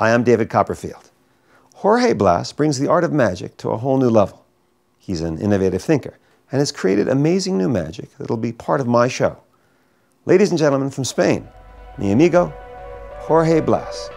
I'm David Copperfield. Jorge Blass brings the art of magic to a whole new level. He's an innovative thinker and has created amazing new magic that'll be part of my show. Ladies and gentlemen from Spain, mi amigo, Jorge Blass.